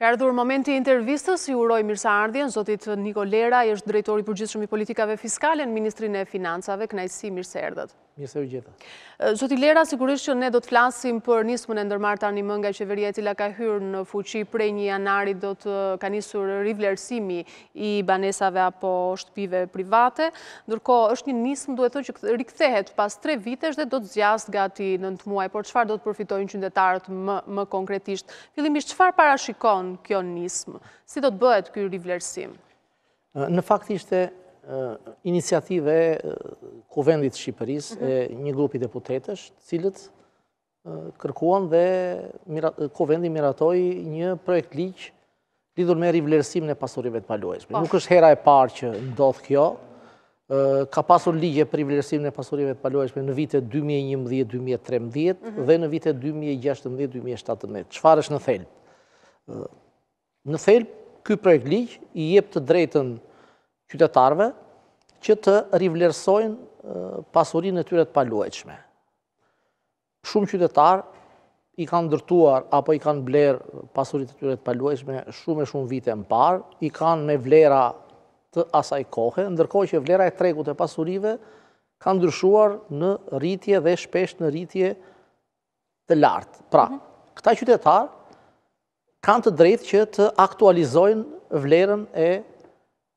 Ka ardhur momenti i intervistës, i uroj mirëseardhjen zotit Niko Lera, ai është drejtor i përgjithshëm i politikave fiskale në Ministrinë e Financave, kënaqësi, mirëse erdhët. Mirëse ju gjeta. Zoti Lera, sigurisht që ne do të flasim për nismën e ndërmarrë tanimë nga qeveria e cila ka hyrë në fuqi prej një janari, domethënë ka nisur rivlerësimi i banesave apo shtëpive private, ndërkohë është një nismë duhet thënë që rikthehet pas tre vitesh dhe do të zgjasë gati nëntë muaj, por çfarë do të përfitojnë qytetarët më konkretisht? Fillimisht çfarë parashikon kjo nismë? Si do të bëhet ky rivlerësim? Në fakt ishte iniciativë e Kuvendit të Shqipërisë, e mhm. një grupi deputetësh, të cilët kërkuan dhe kuvendi miratoi një projektligj lidhur me rivlerësimin e pasurive të paluajshme. Po. Nuk është hera e parë që ndodh kjo, ka pasur ligje për rivlerësimin e pasurive të paluajshme në vitet 2011-2013 mhm. dhe në vitet 2016-2017. Çfarë është në thelb? Në thelb, ky projektligj i jep të drejtën qytetarëve që të rivlerësojnë pasurinë e tyre të paluajtshme. Shumë qytetarë i kanë ndërtuar apo i kanë blerë pasuritë e tyre të paluajshme shumë e shumë vite më parë, i kanë me vlera të asaj kohe, ndërkohë që vlera e tregut e pasurive kanë ndryshuar në rritje dhe shpesht në rritje të lartë. Pra, mhm. këta qytetarë kanë të drejtë që të aktualizojnë vlerën e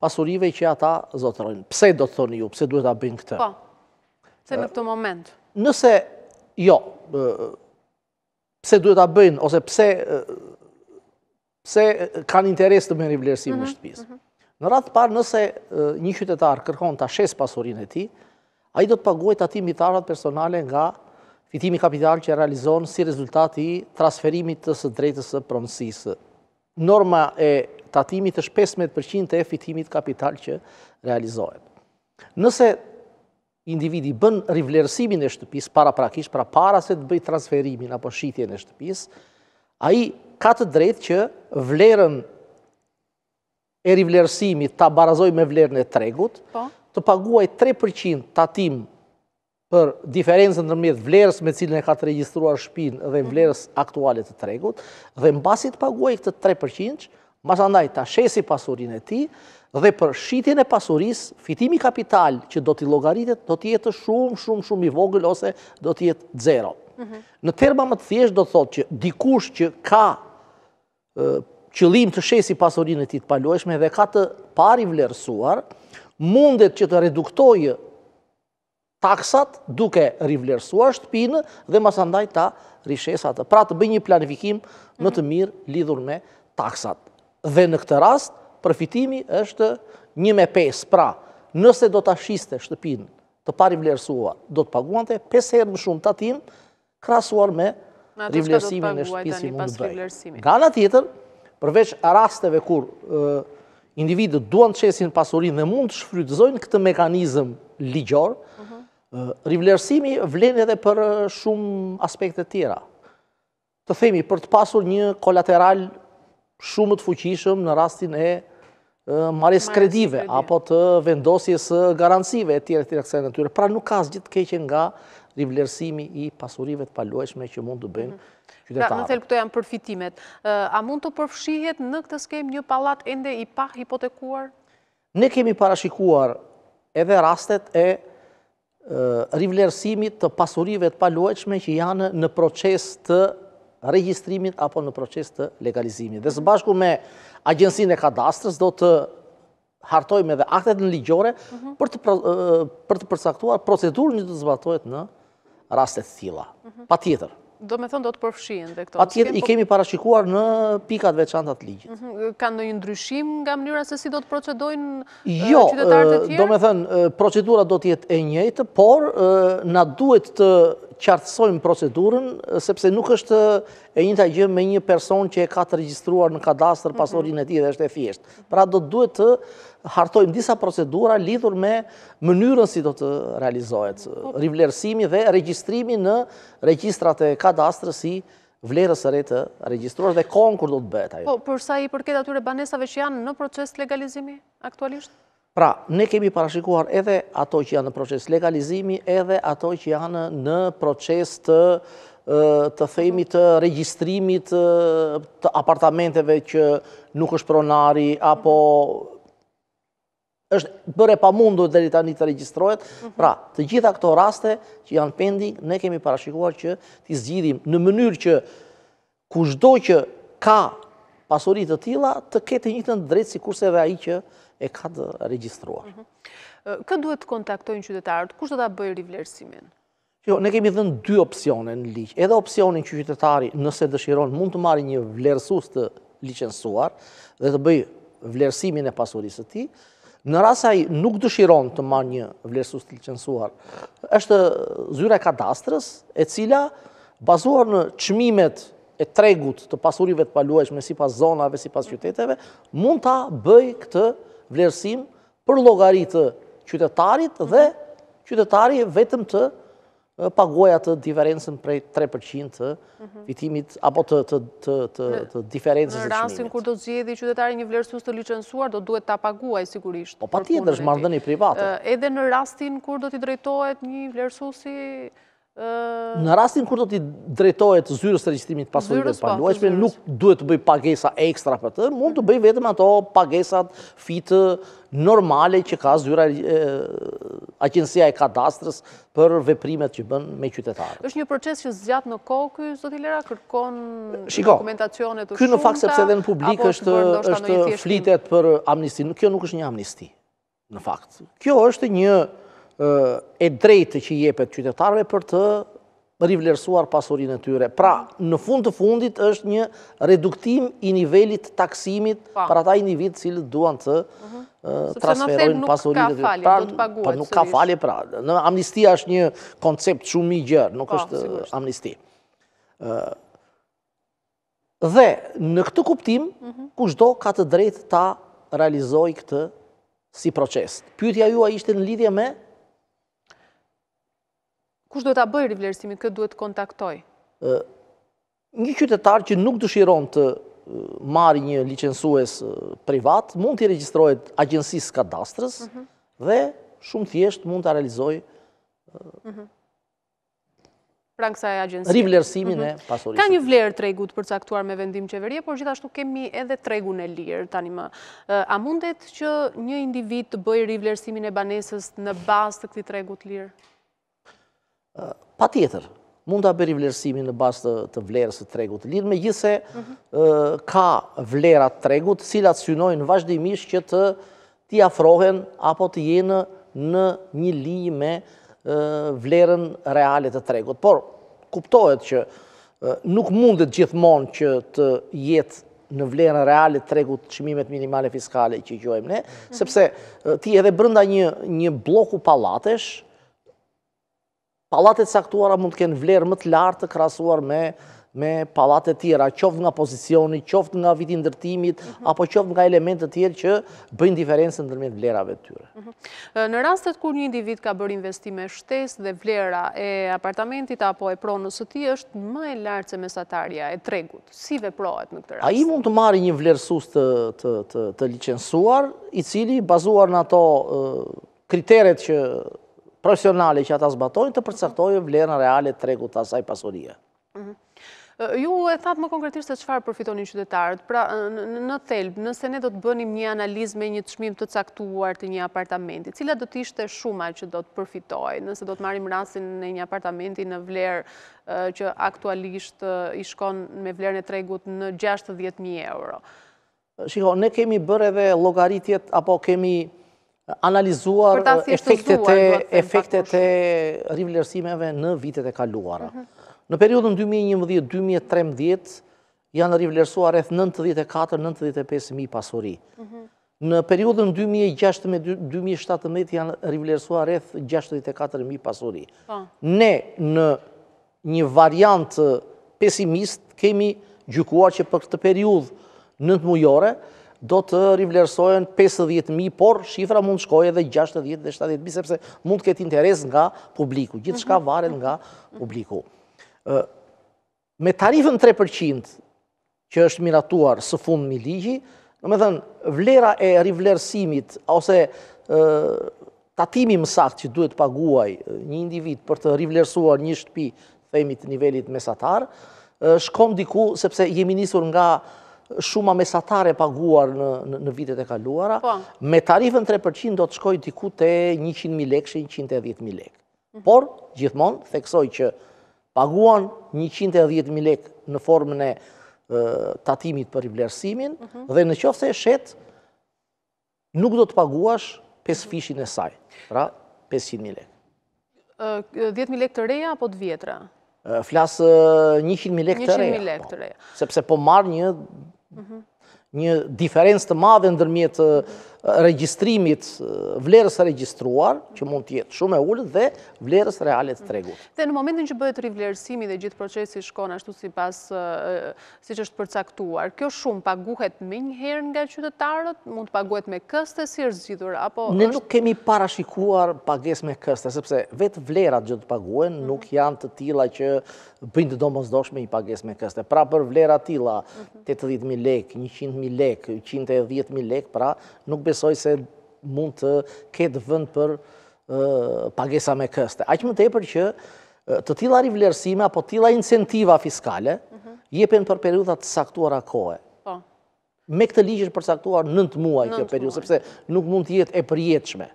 pasurive që ata zotërojnë. Pse do të thoni ju, pse duhet ta bëjnë këtë? Po, pse në këtë moment? Nëse, jo, pse duhet ta bëjnë, ose pse, pse kanë interes të bëjnë rivlerësimin e mhm, shtëpisë. Mhm. Në radhë të parë, nëse një qytetar kërkon ta shesë pasurinë e tij, Ai do të paguajë tatim mbi të ardhurat personale nga fitimi kapital që realizon si rezultat i transferimit të së drejtës së pronësisë. Norma e tatimit është 15 për qind e fitimit kapital që realizohet. Nëse individi bën rivlerësimin e shtëpisë paraprakisht, pra para se të bëjë transferimin apo shitjen e shtëpisë, ai ka të drejtë që vlerën e rivlerësimit ta barazojë me vlerën e tregut, po. të paguajë 3% tatim për diferencën ndërmjet vlerës me të cilën e ka të regjistruar shpinë dhe mhm. vlerës aktuale të tregut, dhe mbasi të paguajë këtë 3%, masandaj ta shesi pasurinë e tij, dhe për shitjen e pasurisë, fitimi kapital që do t'i llogaritet, do t'jetë shumë, shumë, shumë i vogël, ose do t'jetë zero. Mhm. Në terma më të thjeshtë, do të thotë që dikush që ka qëllim të shesë pasurinë e tij të paluajshme dhe e ka të parivlerësuar, mundet që të reduktojë taksat duke rivlerësuar shtëpinë dhe masandaj ta rishesë atë. Pra të bëjë një planifikim më të mirë lidhur me taksat. Dhe në këtë rast, përfitimi është një me pesë. Pra, nëse do ta shiste shtëpinë të parivlerësuar, do të paguante 5 herë më shumë tatim, krahasuar me rivlerësimin e shtëpisë si mund të bëjë. Nga ana tjetër, përveç rasteve kur individët duan të shesin pasurinë dhe mund të shfrytëzojnë këtë mekanizëm ligjor, mhm. rivlerësimi vlen edhe për shumë aspekte të tjera. Të themi, për të pasur një kolateral shumë më të fuqishëm në rastin e marrjes së kredive, apo të vendosjes së garancive e tjera të kësaj natyre. Pra nuk ka asgjë të keqe nga rivlerësimi i pasurive të paluajshme që mund të bëjnë mhm. qytetarët. Pra në thelb këto janë përfitimet. A mund të përfshihet në këtë skemë një pallat ende i pahipotekuar? Ne kemi parashikuar edhe rastet e rivlerësimit të pasurive të paluajtshme që janë në proces të regjistrimit apo në proces të legalizimit. Dhe së bashku me agjensinë e kadastrës do të hartojme dhe aktet nënligjore mhm. për të përcaktuar procedurën që do të zbatohet në raste të tilla. Mhm. Patjetër. Domethënë do të përfshihen dhe këto? Patjetër, i kemi parashikuar në pika të veçanta të ligjit. Mhm, ka ndonjë ndryshim nga mënyra se si do të procedojnë jo, qytetarët e tjerë? Jo, domethënë, procedura do të jetë e njëjtë, por na duhet të qartësojmë procedurën, sepse nuk është e njëjta gjë me një person që e ka të regjistruar në kadastër mhm. pasurinë e tij dhe është e thjeshtë. Pra do të duhet të hartojmë disa procedura lidhur me mënyrën si do të realizohet, po. rivlerësimi dhe regjistrimi në regjistrat e kadastrës i vlerës së re të regjistruar dhe kohën kur do të bëhet ajo. Po, për sa i përket atyre banesave që janë në proces legalizimi aktualisht? Pra, ne kemi parashikuar edhe ato që janë në proces legalizimi, edhe ato që janë në proces të të themi të regjistrimit të apartamenteve që nuk është pronari, apo është bërë e pamundur deri tani të regjistrohet. Mhm. Pra, të gjitha këto raste që janë pending, ne kemi parashikuar që t'i zgjidhim në mënyrë që kushdo që ka pasuri të tilla, të ketë të njëjtën të drejtë sikurse dhe ai që e ka të regjistruar. Mhm. Kë duhet të kontaktojnë qytetarët, kush do ta bëjë rivlerësimin? Jo, ne kemi dhënë dy opsione në ligj. Edhe opsionin që qytetari nëse dëshiron mund të marrë një vlerësues të licensuar dhe të bëjë vlerësimin e pasurisë së tij. Në rast se ai nuk dëshiron të marrë një vlerësues të licensuar, është zyra e kadastrës, e cila bazuar në çmimet e tregut të pasurive të paluajshme sipas zonave, sipas qyteteve, mund ta bëjë këtë vlerësim për llogari të qytetarit dhe mhm. qytetari vetëm të paguajë atë diferencën prej 3% të mhm. fitimit apo të diferencës së çmimit. Në rastin kur do të zgjedhë qytetari një vlerësus të licensuar, do duhet ta paguajë sigurisht. Po patjetër, është marrëdhënie private. Edhe në rastin kur do t'i drejtohet një vlerësusi Në rastin kur do t'i drejtohet zyrës së regjistrimit të pasurive të paluajshme, nuk duhet të bëjë pagesa ekstra për të, mund të bëjë vetëm ato pagesat, fee-të normale që ka zyra agjencia e kadastrës për veprimet që bën me qytetarët. Është një proces që zgjat në kohë ky, zoti Lera, kërkon dokumentacione të shumta? Ky në fakt sepse dhe në publik është flitet për amnisti, kjo nuk është një amnisti. Në fakt, kjo është një e drejtë që u jepet qytetarëve për të rivlerësuar pasurinë e tyre. Pra, në fund të fundit është një reduktim i nivelit të taksimit po. për ata individë të cilët duan të mhm. transferojnë pasurinë e tyre. Pra, po, nuk ka falje, pra. Amnistia është një koncept shumë më i gjerë, nuk po, është amnisti. Dhe në këtë kuptim, mhm. kushdo ka të drejtë ta realizojë këtë si proces. Pyetja juaj ishte në lidhje me... Kush duhet ta bëjë rivlerësimin, kë duhet të kontaktojë? Një qytetar që nuk dëshiron të marrë një licensues privat, mund t'i regjistrohet agjencisë së kadastrës mhm. dhe shumë thjesht mund ta realizojë mhm. pranë kësaj agjencie rivlerësimin mhm. e pasurisë. Ka një vlerë tregu të përcaktuar me vendim qeverie, por gjithashtu kemi edhe tregun e lirë tanimë. A mundet që një individ të bëjë rivlerësimin e banesës në bazë të këtij tregu të lirë? Patjetër, mund ta bëjë rivlerësimin në bazë të vlerës së tregut të lirë, megjithëse mhm. ka vlera të tregut, të cilat synojnë vazhdimisht që të t'i afrohen apo të jenë në një linjë me vlerën reale të tregut. Por, kuptohet që nuk mundet gjithmonë që të jetë në vlerën reale të tregut çmimet minimale fiskale që quajmë ne, mhm. sepse ti edhe brenda një blloku pallatesh, Pallate të caktuara mund të kenë vlerë më të lartë të krahasuar me me pallate tjera, qoftë nga pozicioni, qoftë nga viti i ndërtimit, mhm. apo qoftë nga elemente të tjerë që bëjnë diferencën ndërmjet vlerave të tyre. Mhm. Në rastet kur një individ ka bërë investime shtesë dhe vlera e apartamentit apo e pronës së tij është më e lartë se mesatarja e tregut, si veprohet në këtë rast? Ai mund të marrë një vlerësues të licensuar, i cili bazuar në ato Kriteret që profesionale që ata zbatojnë të përcaktojë vlerën reale të tregut të asaj pasurie. Mhm. Ju e thatë më konkretisht se çfarë përfitonin qytetarët, pra në thelb, nëse ne do të bënim një analizë me një çmim të caktuar të një apartamenti, cila do të ishte shuma që do të përfitojë, nëse do të marrim rastin e një apartamenti në vlerë që aktualisht i shkon me vlerën e tregut në 60.000 euro? Shiko, ne kemi bërë edhe llogaritjet, apo kemi analizuar efektet e rivlerësimeve në vitet e kaluara. Mhm. Në periudhën 2011-2013, janë rivlerësuar rreth 94-95 mijë pasuri. Mhm. Në periudhën 2016-2017, janë rivlerësuar rreth 64 mijë pasuri. Po. Ne në një variant pesimist kemi gjykuar që për këtë periudhë nëntëmujore do të rivlerësohen pesëdhjetë mijë, por shifra mund të shkojë edhe gjashtëdhjetë dhe shtatëdhjetë mijë sepse mund të ketë interes nga publiku. Gjithçka mhm. varet nga publiku. Ë me tarifën 3% që është miratuar së fundmi ligji, domethënë vlera e rivlerësimit ose ë tatimi më saktë që duhet të paguajë një individ për të rivlerësuar një shtëpi, themi të nivelit mesatar, shkon diku sepse jemi nisur nga shuma mesatare e paguar në, në, në vitet e kaluara, po. me tarifën 3% do të shkojë diku te 100.000 lekë, 110.000 lekë. Por, gjithmonë, theksoj që paguan 110.000 lekë në formën e tatimit për rivlerësimin mhm. dhe në qoftë se e shet nuk do të paguash 5-fishin e saj, pra 500.000 lekë. 10.000 lekë të reja apo të vjetra? Flas 100 mijë lekë të reja. 100 mijë lekë të reja. Sepse po marr një mhm. një diferencë të madhe ndërmjet regjistrimit, vlerës së regjistruar, që mund të jetë shumë e ulët dhe vlerës reale të tregut. Dhe në momentin që bëhet rivlerësimi dhe gjithë procesi shkon ashtu sipas siç është përcaktuar, kjo shumë paguhet menjëherë nga qytetarët, mund të paguhet me këste si është zgjidhur, apo është... Ne nuk kemi parashikuar pagesë me këste, sepse vetë vlerat që do të paguhen nuk janë të tilla që bëjnë të domosdoshme një pagesë me këste. Pra për vlera tilla, 80.000 lek, 100.000 lek, 110.000 lek, pra nuk besoj se mund të ketë vend për pagesa me këste. Aq më tepër që Të tilla rivlerësime apo të tilla incentiva fiskale mhm. jepen për periudat të saktuara kohë. Po. Me këtë ligj është përcaktuar 9 muaj kjo periudhë, sepse nuk mund të jetë e përjetshme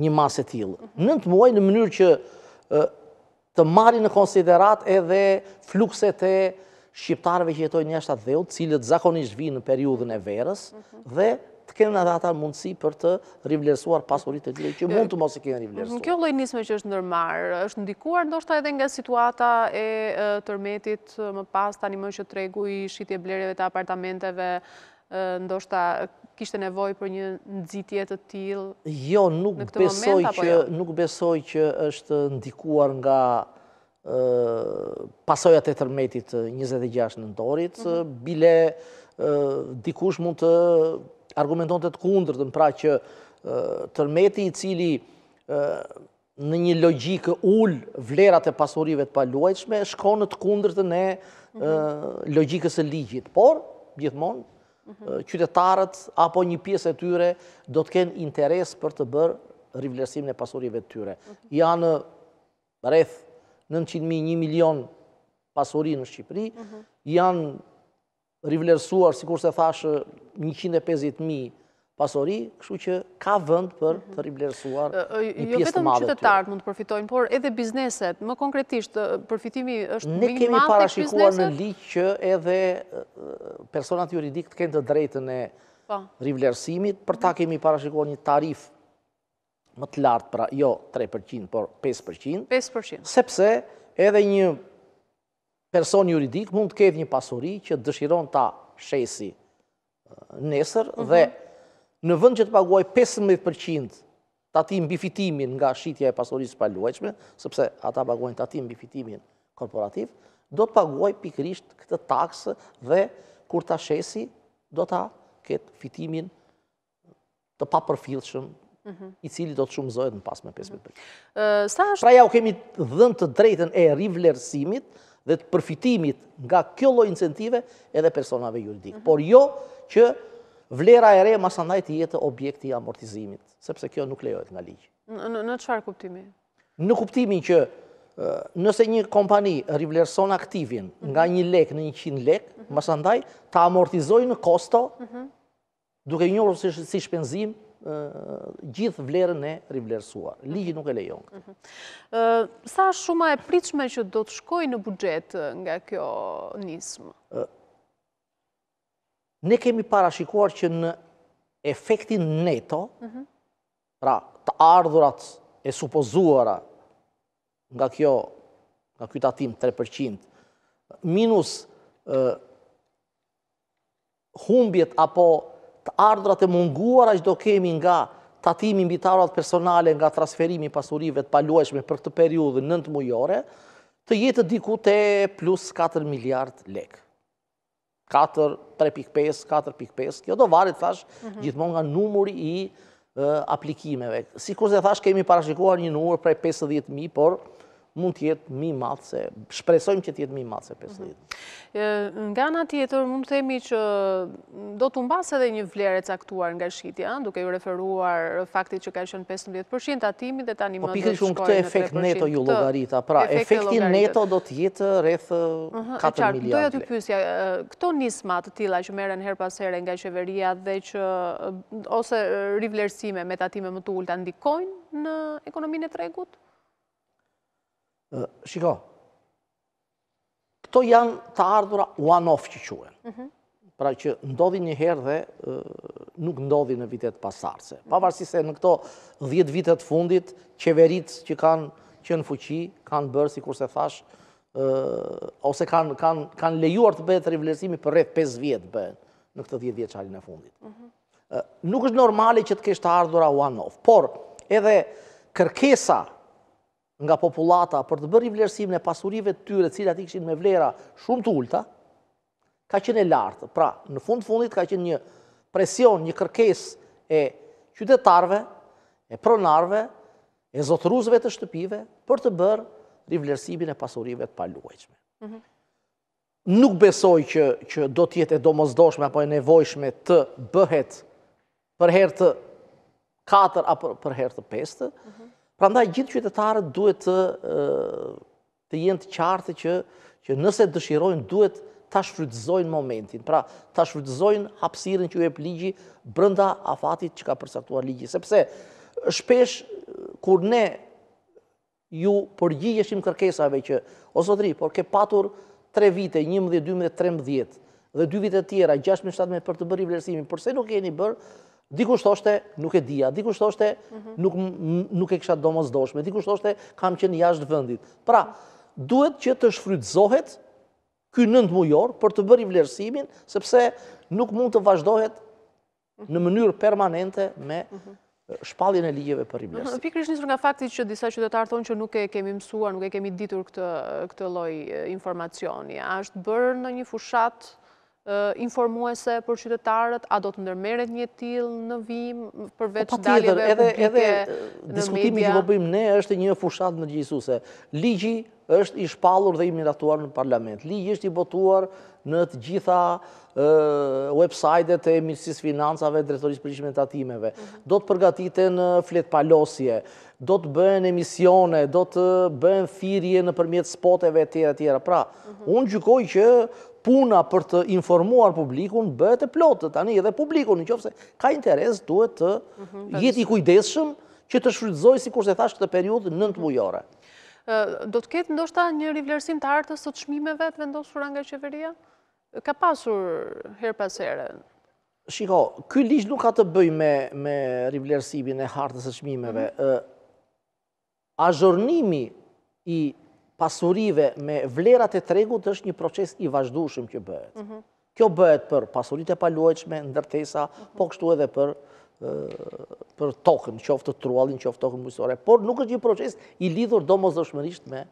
një masë e tillë. 9 mhm. muaj në mënyrë që të marrë në konsideratë edhe flukset e shqiptarëve që jetojnë jashtë atdheut, të cilët zakonisht vijnë në periudhën e verës dhe të kenë edhe ata mundësi për të rivlerësuar pasuritë e tyre, që mund të mos i kenë rivlerësuar. Kjo lloj nisme që është ndërmarrë, është ndikuar ndoshta edhe nga situata e tërmetit më pas tanimë që tregu i shitblerjeve të apartamenteve, ndoshta kishte nevojë për një nxitje të tillë jo, në këtë moment, apo jo? Nuk besoj që është ndikuar nga pasojat e tërmetit 26 nëntorit, mhm. bile dikush mund të argumentonte të kundërtën, pra që tërmeti i cili në një logjikë ul vlerat e pasurive të paluajtshme, shkon në të kundërtën e mhm. logjikës së ligjit. Por, gjithmonë, mhm. qytetarët apo një pjesë e tyre do të kenë interes për të bërë rivlerësimin e pasurive të tyre. Janë rreth 900 mijë, 1 milion pasuri në Shqipëri, janë rivlerësuar, sikurse thashë, 150 mijë pasuri, kështu që ka vend për mhm. të rivlerësuar një pjesë të madhe tjetër. Jo vetëm qytetarët mund të përfitojnë, por edhe bizneset, më konkretisht, përfitimi është më i madh te bizneset? Ne kemi parashikuar në ligj që edhe personat juridikë të kenë të drejtën e po. rivlerësimit, për ta mhm. kemi parashikuar një tarifë më të lartë, pra jo 3 për qind, por 5 për qind, sepse edhe një person juridik mund të ketë një pasuri që dëshiron ta shesë nesër mhm. dhe në vend që të paguajë 15 për qind tatim mbi fitimin nga shitja e pasurisë së paluajtshme, sepse ata paguajnë tatim mbi fitimin korporativ, do të paguajë pikërisht këtë taksë dhe kur ta shesë do ta ketë fitimin të papërfillshëm, mhm. i cili do të shumëzohet më pas me 15 mhm. për. Pra ia u kemi dhënë të drejtën e rivlerësimit dhe të përfitimit nga kjo lloj incentive edhe personave juridikë. Mhm. Por jo që vlera e re masandaj të jetë objekt i amortizimit, sepse kjo nuk lejohet nga ligji. Në çfarë kuptimi? Në kuptimin që nëse një kompani rivlerëson aktivin nga një lek në 100 lek, masandaj ta amortizojë në kosto duke njohur si, si shpenzim gjithë vlerën e rivlerësuar. Ligji nuk e lejon këtë. Mhm. Ë sa është shuma e pritshme që do të shkojë në buxhet nga kjo nismë? Ne kemi parashikuar që në efektin neto, mhm. pra të ardhurat e supozuara nga kjo nga ky tatim 3% minus humbjet apo të ardhurat e munguara që do kemi nga tatimi mbi të ardhurat personale nga transferimi i pasurive të paluajtshme për këtë periudhë nëntë mujore, të jetë diku te plus 4 miliard lekë. 4, 3.5, 4.5, kjo do varet thashë mhm. gjithmonë nga numri i aplikimeve. Sikurse thashë, kemi parashikuar një numër prej 50.000, por mund të jetë më i madh se, shpresojmë që të jetë më i madh se 50. Mhm. Nga ana tjetër, mund të themi që do të humbasë edhe një vlerë e caktuar nga shitja, duke iu referuar faktit që ka qenë 15% tatimi dhe tani po mund të shkojë në 3%. Po pikërisht unë këtë efekt neto ju llogarita, pra efekti neto do të jetë rreth 4 miliard. Doja të pyesja, këto nisma të tilla që merren herë pas here nga qeveria dhe që ose rivlerësime me tatime më të ulëta ndikojnë në ekonominë e tregut? Shiko, këto janë të ardhura one-off që quhen. Mhm. Pra që ndodhin një herë dhe nuk ndodhin në vitet pasardhëse. Mhm. Pavarësisht se në këto 10 vitet e fundit, qeveritë që kanë qenë në fuqi, kanë bërë, sikurse thashë, ose kanë lejuar të bëhet rivlerësimi për rreth 5 vjet bëhen. në këtë 10 vjeçarin e fundit. Mhm. Nuk është normale që të kesh të ardhura one-off, por edhe kërkesa nga popullata për të bërë rivlerësimin e pasurive të tyre të cilat i kishin me vlera shumë të ulëta, ka qenë e lartë. Pra, në fund të fundit ka qenë një presion, një kërkesë e qytetarëve, e pronarëve, e zotëruesve të shtëpive për të bërë rivlerësimin e pasurive të paluajtshme. Mhm. Nuk besoj që do të jetë e domosdoshme apo e nevojshme të bëhet për herë të katër apo për herë të pestë. Mm -hmm. Prandaj gjithë qytetarët duhet të jenë të qartë që nëse dëshirojnë duhet ta shfrytëzojnë momentin. Pra, ta shfrytëzojnë hapësirën që u jep ligji brenda afatit që ka përcaktuar ligji, sepse shpesh kur ne iu përgjigjeshim kërkesave që, O zotëri, por ke patur tre vite, njëmbëdhjetë, dymbëdhjetë, trembëdhjetë, dhe dy vite të tjera, gjashtëmbëdhjetë, shtatëmbëdhjetë, për të bërë rivlerësimin, përse nuk e keni bërë, dikush thoshte, nuk e dija, dikush thoshte, nuk e kisha domosdoshme, dikush thoshte, kam qenë jashtë vendit. Pra, duhet që të shfrytëzohet ky nëntëmujor për të bërë rivlerësimin, sepse nuk mund të vazhdohet në mënyrë permanente me shpalljen e ligjeve për rivlerësim. Pikërisht nisur nga fakti që disa qytetarë thonë që nuk e kemi mësuar, nuk e kemi ditur këtë lloj informacioni. A është bërë ndonjë fushatë informuese për qytetarët? A do të ndërmerret një e tillë në vijim përveç po, daljeve publike në media? Edhe diskutimi që po bëjmë ne është një fushatë ndërgjegjësuese. Ligji është i shpallur dhe i miratuar në parlament. Ligji është i botuar në të gjitha website-et e Ministrisë së Financave, Drejtorisë së Përgjithshme të Tatimeve. Mhm. Do të përgatiten fletëpalosje, do të bëhen emisione, do të bëhen thirrje nëpërmjet spoteve e tjera e tjera. Pra, mhm. unë gjykoj që puna për të informuar publikun bëhet e plotë, tani edhe publiku, në qoftë se ka interes, duhet të mhm, jetë i kujdesshëm që të shfrytëzojë, sikurse thashë këtë periudhë nëntëmujore. Do të ketë ndoshta një rivlerësim të hartës së çmimeve të vendosura nga qeveria? Ka pasur herë pas here. Shiko, ky ligj nuk ka të bëjë me me rivlerësimin e hartës së çmimeve. Mm -hmm. Azhurnimi i pasurive me vlerat e tregut është një proces i vazhdueshëm që bëhet. Mm -hmm. Kjo bëhet për pasuritë e paluajtshme, ndërtesa, po kështu edhe për për tokën, qoftë truallin, qoftë tokën bujqësore. Por nuk është një proces i lidhur domosdoshmërisht me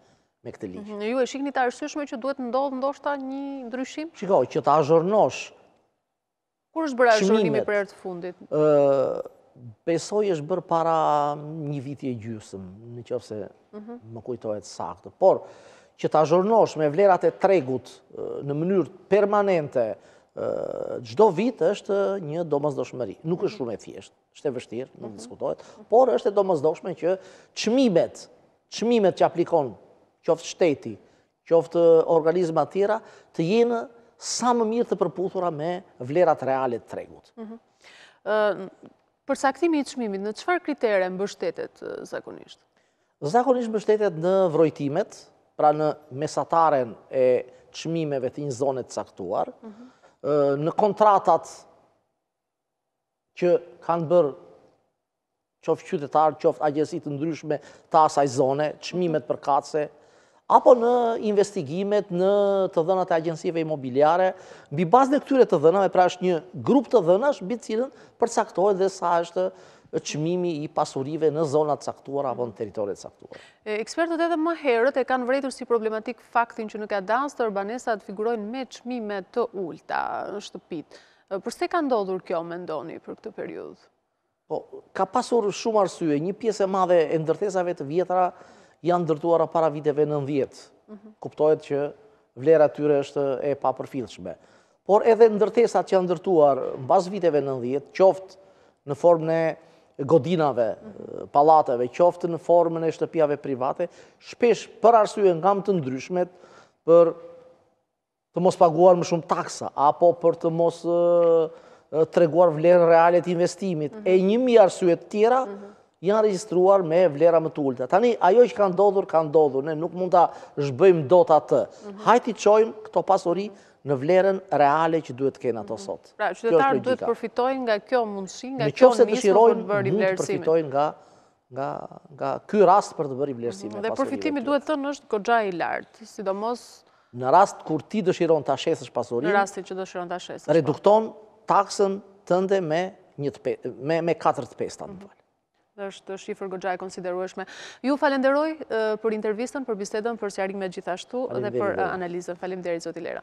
me këtë ligj. Mhm, ju e shikni të arsyshme që duhet të ndodhë ndoshta një ndryshim? Shiko, që të azhurnosh Kur është bërë azhurnimi për herë të fundit? Besoj është bërë para një viti e gjysëm, në qoftë se Mhm. më kujtohet saktë. Por, që të azhurnosh me vlerat e tregut në mënyrë permanente, çdo vit është një domosdoshmëri. Nuk është shumë e thjeshtë, është e vështirë, nuk mhm. diskutohet, por është e domosdoshme që çmimet, çmimet që aplikon qoftë shteti, qoftë organizma të tjera, të jenë sa më mirë të përputhura me vlerat reale të tregut. Mhm. Përcaktimi i çmimit në çfarë kritere mbështetet zakonisht? Zakonisht mbështetet në vrojtimet, pra në mesataren e çmimeve të një zone të caktuar, mhm. në kontratat që kanë bërë qoftë qytetarë, qoftë agjensi të ndryshme të asaj zone, çmimet mhm. përkatëse, apo në investigimet në të dhënat e agjensive imobiliare, mbi bazën e këtyre të dhënave, pra është një grup të dhënash, mbi të cilën përcaktohet dhe sa është çmimi i pasurive në zona të caktuara apo në territore të caktuara. Ekspertët edhe më herët e kanë vërejtur si problematikë faktin që në kadastër banesat figurojnë me çmime të ulta në shtëpitë. Përse ka ndodhur kjo, mendoni, për këtë periudhë? Po, ka pasur shumë arsye. Një pjesë e madhe e ndërtesave të vjetra janë të ndërtuara para viteve 90. Mhm. Kuptohet që vlera e tyre është e papërfillshme. Por edhe ndërtesat që janë ndërtuar mbas viteve 90, qoftë në formën e godinave, mhm. pallateve, qoftë në formën e shtëpiave private, shpesh për arsye nga më të ndryshmet, për të mos paguar më shumë taksa, apo për të mos treguar vlerën reale të investimit, mhm. e një mijë arsye të tjera, mhm. janë regjistruar me vlera më të ulëta. Tani, ajo që ka ndodhur, ka ndodhur, ne nuk mund ta zhbëjmë dot atë. Mhm. Hajt t'i çojmë këto pasuri në vlerën reale që duhet të kenë ato sot. Pra, qytetarët duhet të përfitojnë nga kjo mundësi, nga kjo nismë për të bërë rivlerësimin. Në qoftë se dëshirojnë, mund të përfitojnë nga nga ky rast për të bërë rivlerësimin. Mhm, dhe përfitimi duhet thënë është goxha i lartë, sidomos... Në rast kur ti dëshiron ta shesësh pasurinë... Në rastin që dëshiron ta shesësh. Po. Redukton taksën tënde me 4 të pestat, në mhm. Dhe është shifër goxha e konsiderueshme. Ju falenderoj për intervistën, për bisedën, për sqarime gjithashtu dhe për analizën. Faleminderit, zoti Lera.